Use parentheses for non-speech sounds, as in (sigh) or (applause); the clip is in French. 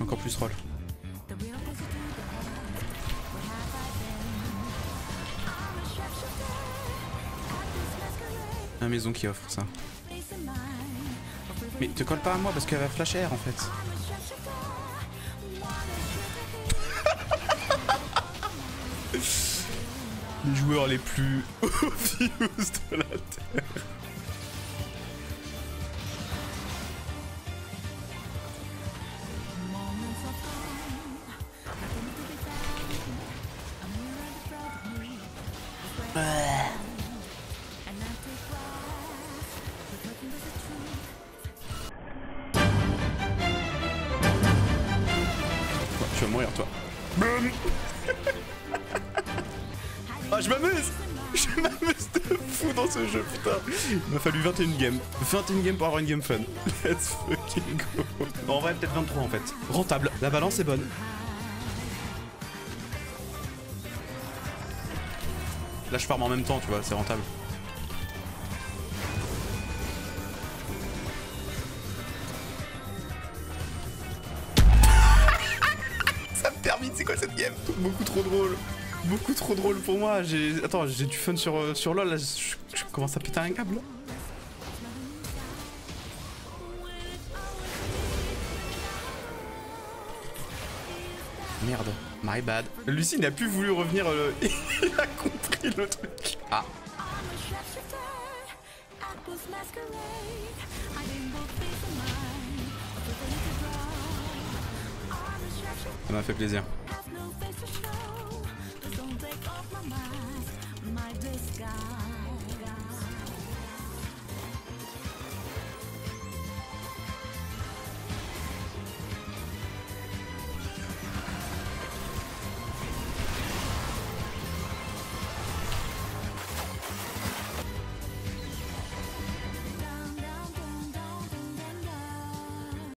Encore plus troll. La maison qui offre ça. Mais te colle pas à moi parce qu'elle va flash air en fait. (laughs) les joueurs les plus (laughs) obvious de la Terre. Tu vas mourir toi. (laughs) Ah je m'amuse Je m'amuse de fou dans ce jeu putain Il m'a fallu 21 games. 21 games pour avoir une game fun. (laughs) Let's fucking go En vrai peut-être 23 en fait. Rentable. La balance est bonne. Là je farm en même temps tu vois, c'est rentable. (laughs) Ça me termine, c'est quoi cette game? Beaucoup trop drôle. Beaucoup trop drôle pour moi. Attends, j'ai du fun sur euh, sur LoL là. Je, je commence à péter un câble. Merde, my bad. Lucie n'a plus voulu revenir. euh, (laughs) il a compris le truc. Ah, ça m'a fait plaisir. My disguise.